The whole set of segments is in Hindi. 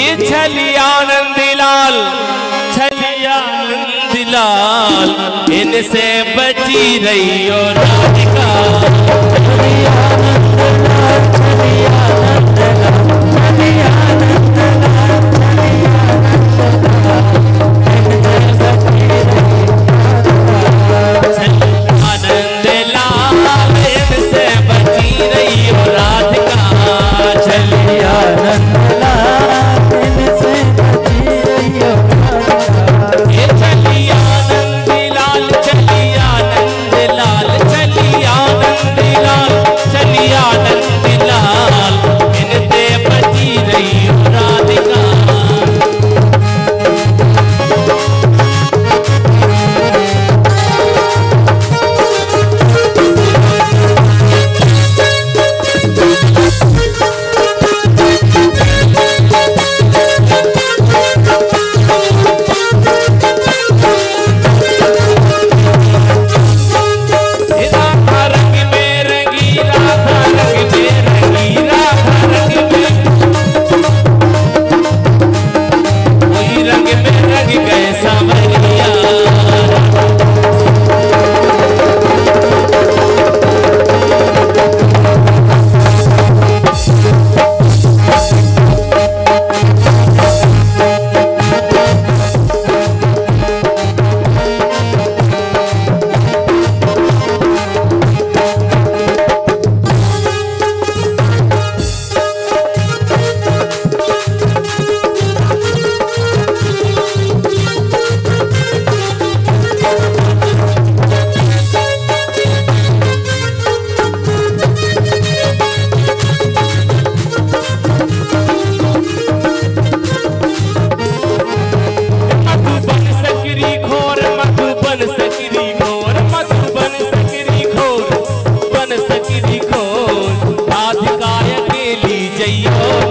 हे आनंद लाल आनंद लाल इनसे बची रही और दुनिया आनंद लाल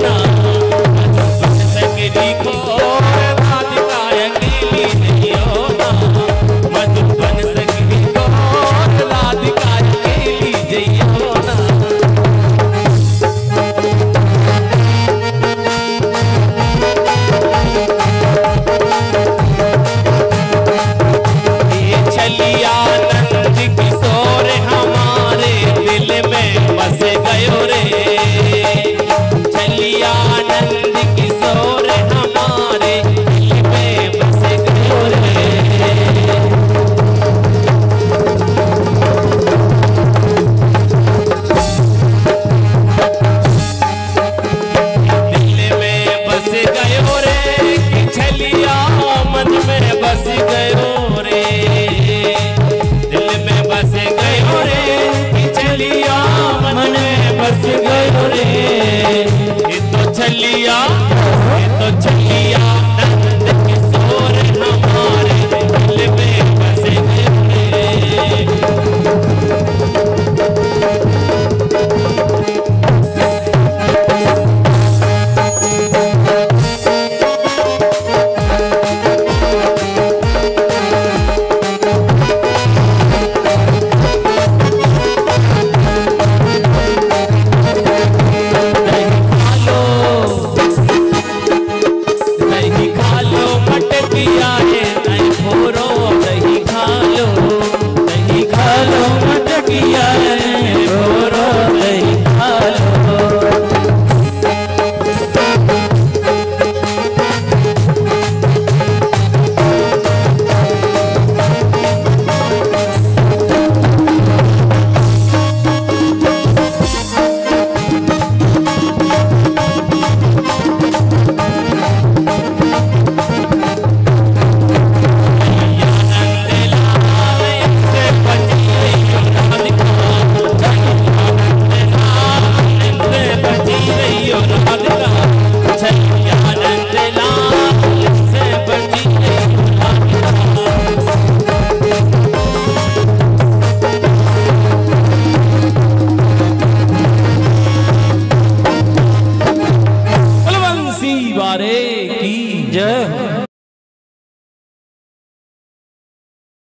ना बस मेरी को